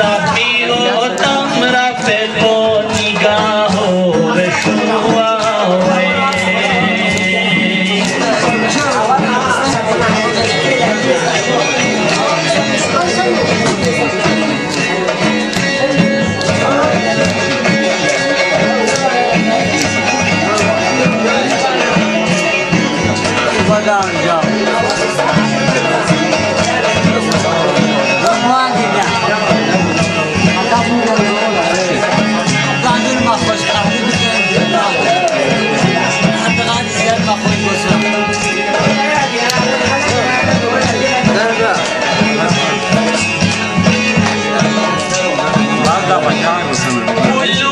amigo, todo. tava cá, Luciano?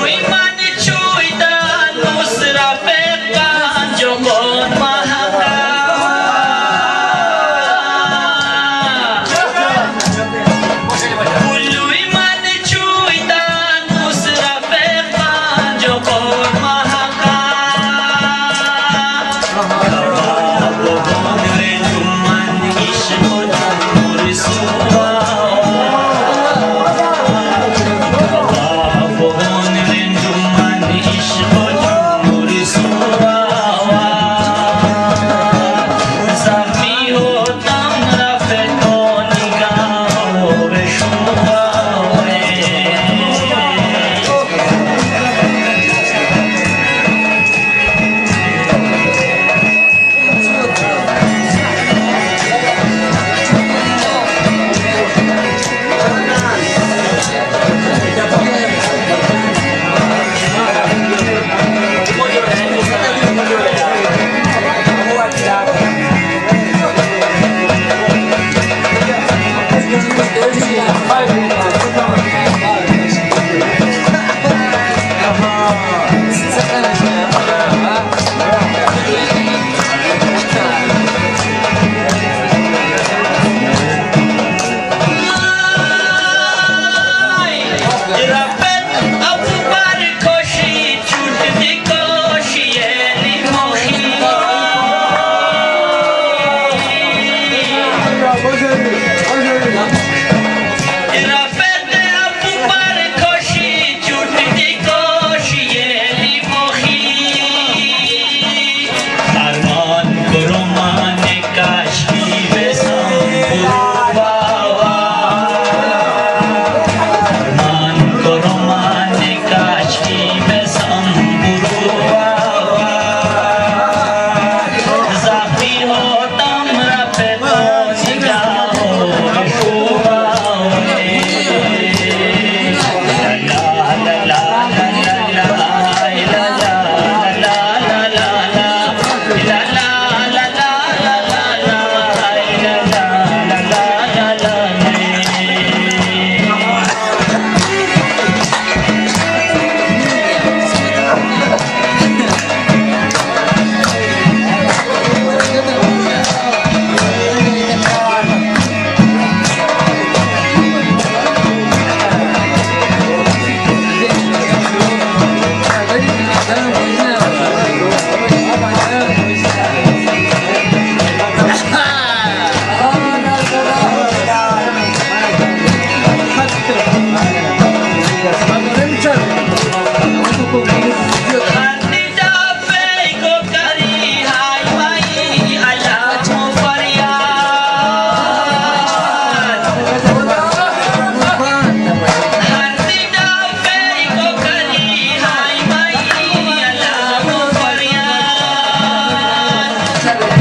Gracias.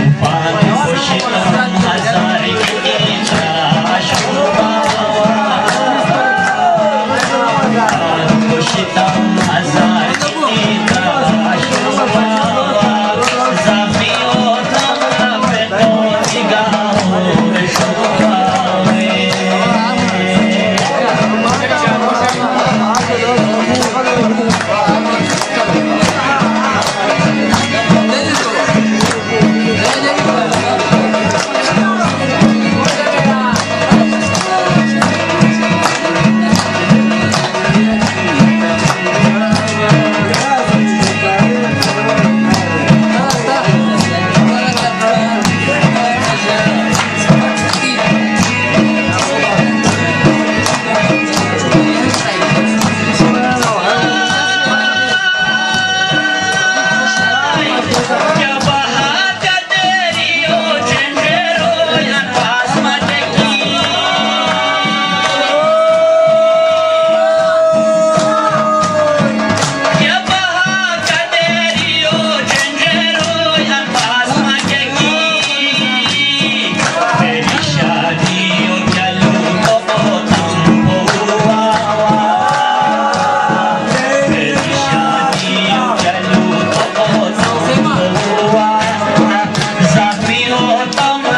Bamba.